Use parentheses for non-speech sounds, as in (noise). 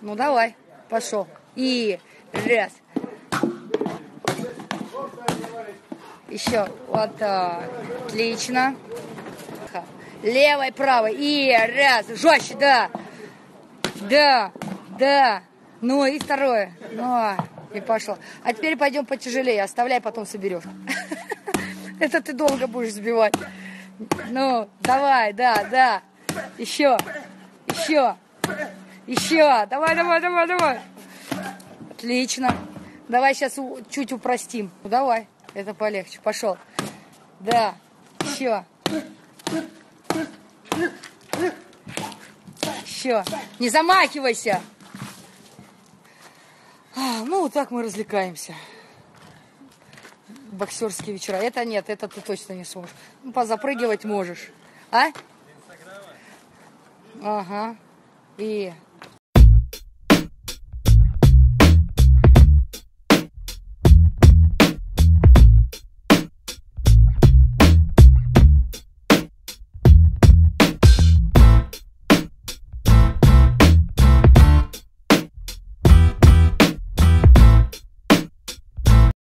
Ну давай, пошел. И раз. Еще вот так. Отлично. Левой, правой. И раз. Жестче, да. Да, да. Ну и второе. Ну, и пошло. А теперь пойдем потяжелее. Оставляй, потом соберешь. (laughs) Это ты долго будешь сбивать. Ну, давай, да, да. Еще, еще, еще. Давай, давай, давай, давай. Отлично. Давай сейчас чуть упростим. Ну, давай, это полегче. Пошел. Да, еще. Еще. Не замахивайся. А, ну, вот так мы развлекаемся. Боксерские вечера. Это нет, это ты точно не сможешь. Ну, позапрыгивать можешь. А? Ага. И